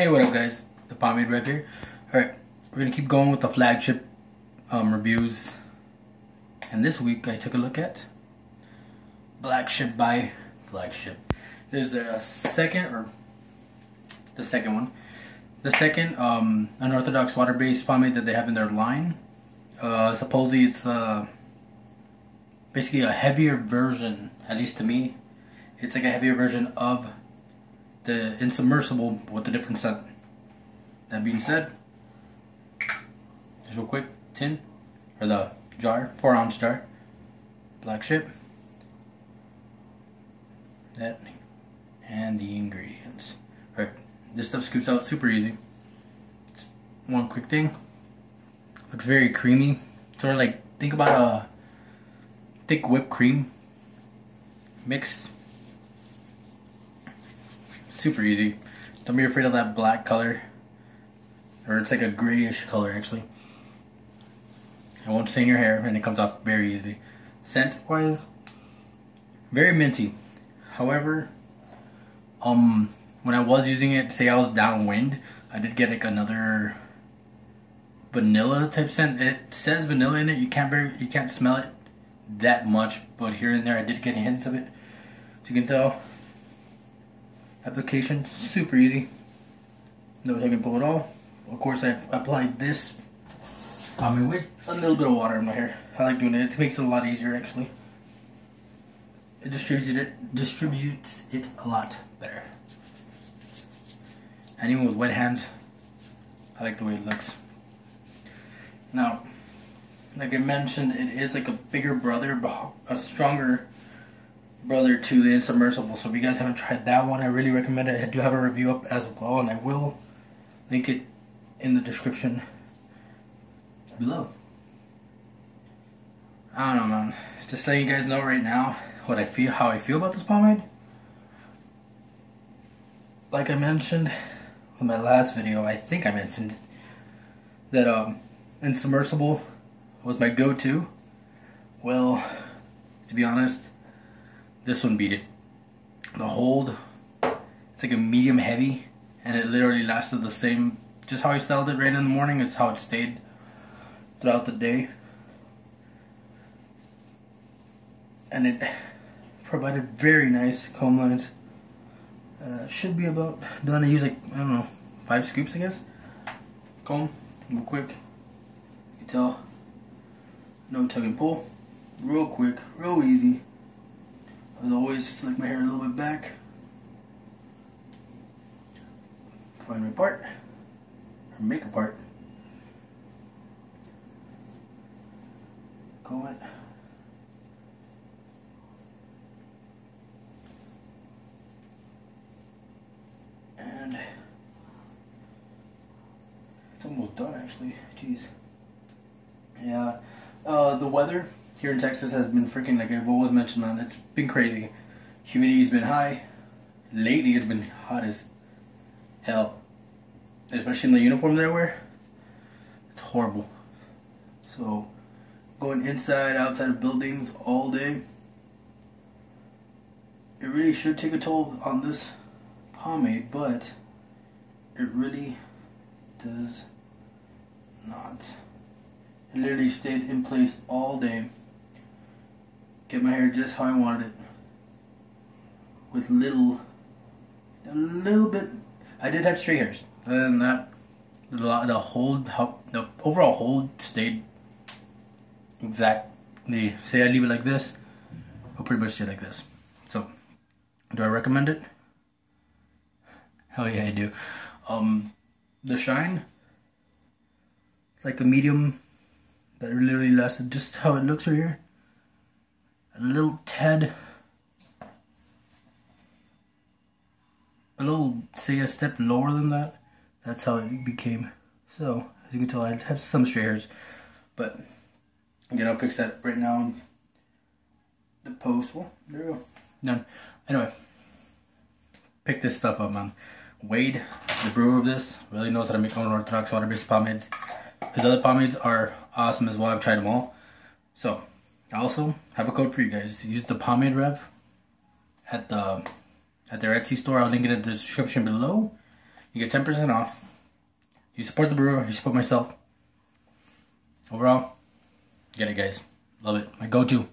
Hey, what up, guys? The Pomade Rev here. Alright, we're gonna keep going with the flagship um, reviews. And this week I took a look at Black Ship by Flagship. There's a second, or the second one. The second um, unorthodox water-based pomade that they have in their line. Uh, supposedly it's uh, basically a heavier version, at least to me. It's like a heavier version of the insubmersible with a different scent. That being said, just real quick, tin or the jar, four ounce jar, black ship, that, and the ingredients. All right, this stuff scoops out super easy. It's one quick thing. Looks very creamy. Sort of like think about a thick whipped cream mix super easy. Don't be afraid of that black color. Or it's like a grayish color actually. It won't stain your hair and it comes off very easily. Scent wise, very minty. However, um, when I was using it, say I was downwind, I did get like another vanilla type scent. It says vanilla in it. You can't very, you can't smell it that much, but here and there I did get hints of it. So you can tell application. Super easy. No taking pull at all. Of course I applied this. I mean with a little bit of water in my hair. I like doing it. It makes it a lot easier actually. It distributes it distributes it a lot better. And even with wet hands I like the way it looks. Now like I mentioned it is like a bigger brother a stronger brother to the Insubmersible. So if you guys haven't tried that one, I really recommend it. I do have a review up as well, and I will link it in the description below. I don't know, man. Just letting you guys know right now what I feel, how I feel about this pomade. Like I mentioned in my last video, I think I mentioned that um, Insubmersible was my go-to. Well, to be honest, this one beat it. The hold, it's like a medium heavy, and it literally lasted the same. Just how I styled it right in the morning, it's how it stayed throughout the day. And it provided very nice comb lines. Uh, should be about done. I use like, I don't know, five scoops, I guess. Comb, real quick. You tell, no tug and pull. Real quick, real easy. As always, slick my hair a little bit back. Find my part, or make a part. Comb it. And it's almost done actually. Jeez. Yeah. Uh, the weather here in Texas has been freaking like I've always mentioned, man. It's been crazy. Humidity's been high. Lately, it's been hot as hell. Especially in the uniform that I wear. It's horrible. So, going inside, outside of buildings all day. It really should take a toll on this pomade, but it really does not. It literally stayed in place all day get my hair just how I wanted it. With little, a little bit, I did have straight hairs. Other than that, the, the hold, the overall hold stayed exactly. Say I leave it like this, I'll pretty much stay like this. So, do I recommend it? Hell yeah, I do. Um, the shine, it's like a medium that literally lasted just how it looks right here little Ted. a little, say a step lower than that. That's how it became. So, as you can tell, I have some straight hairs, but again, I'll fix that right now the post. Well, there we go. Done. Anyway, pick this stuff up, man. Wade, the brewer of this, really knows how to make unorthodox water-based pomades. His other pomades are awesome as well. I've tried them all. So, also have a code for you guys. Use the pomade rev at the at their Etsy store. I'll link it in the description below. You get 10% off. You support the brewer, you support myself. Overall, get it guys. Love it. My go-to.